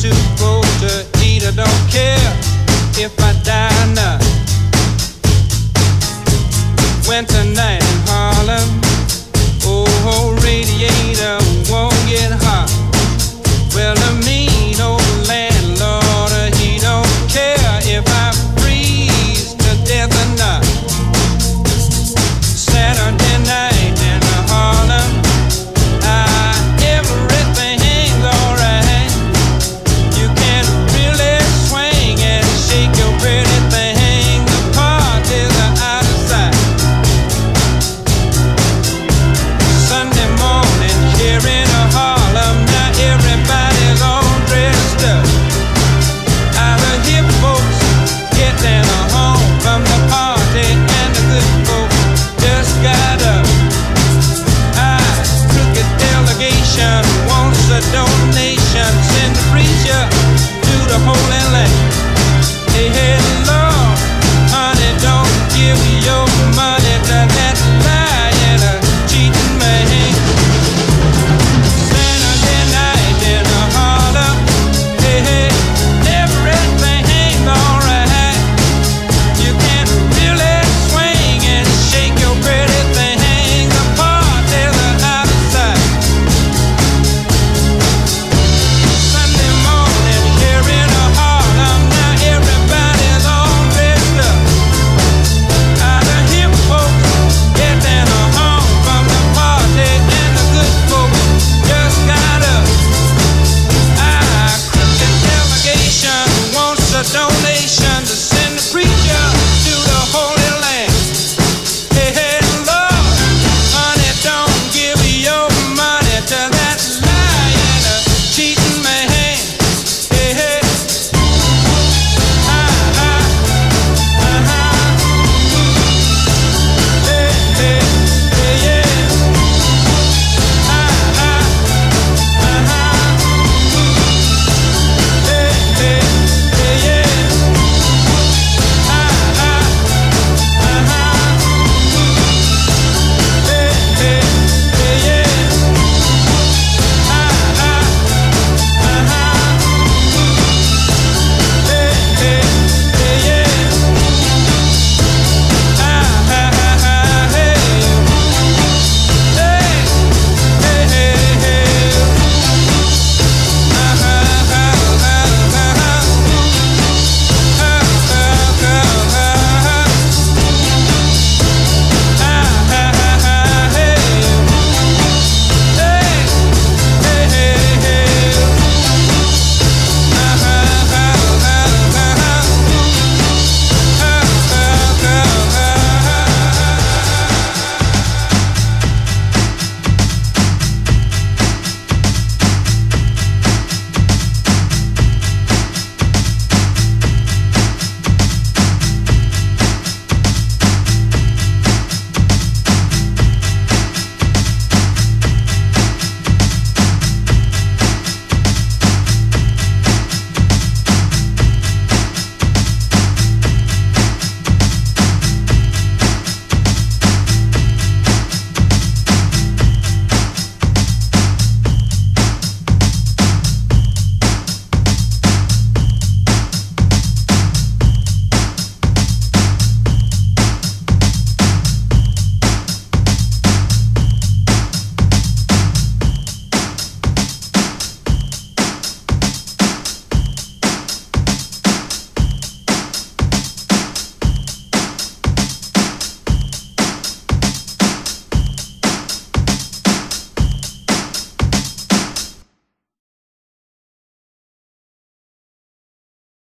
too old to eat. I don't care if I die now. When tonight.